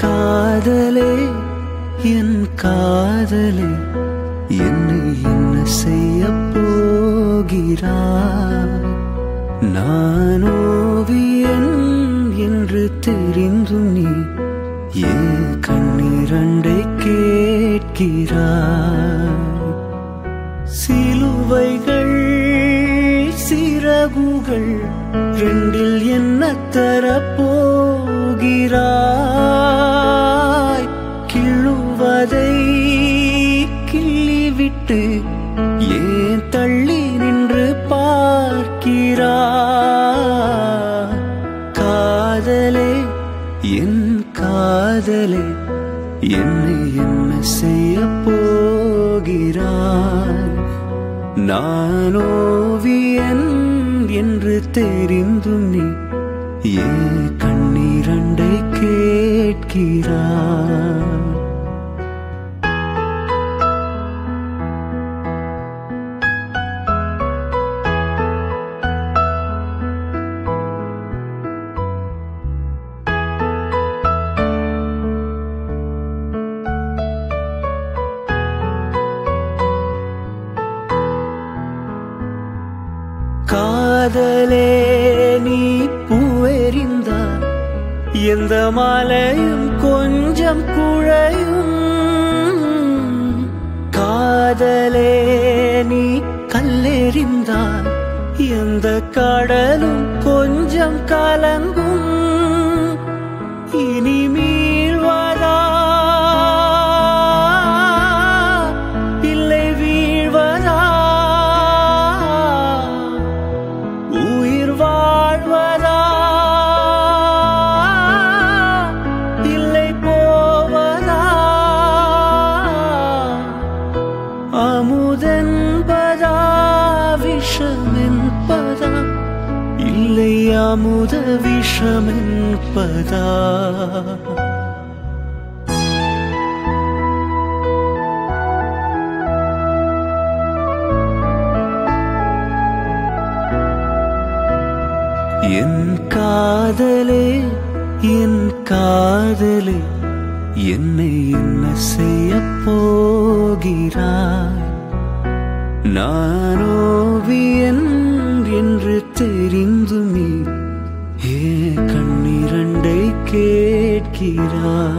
காதலே என் காதலே என்னை என்ன செய்ய போகிறார்? நான் ஓவியன் என்று தெரிந்து நீ ஏ கண்ணிரண்டை கேட்கிறார் சிலுவைகள் சிறகுகள் ரெண்டில் என்ன தரப்போ விட்டு ஏன் தள்ளி நின்று பார்க்கிறா? காதலே என் காதலே என்னை என்ன செய்ய போகிறார்? நான் ஓவியன் என்று தெரிந்தும் நீ ஏ கண்ணீரண்டை கேட்கிறார்? காதலே நீ பூவெறிந்தால் எந்த மாலையும் கொஞ்சம் குழையும். காதலே நீ கல்லெறிந்தால் எந்த கடலும் கொஞ்சம் கலங்கும். இனி அமுதன்பதா விஷமென்பதா? இல்லை அமுத விஷமென்பதா என் காதலே என் காதலே என்னை என்ன செய்ய போகிறாய்? நான் என்று தெரிந்துமே ஏ கண்ணிரண்டை கேட்கிறார்.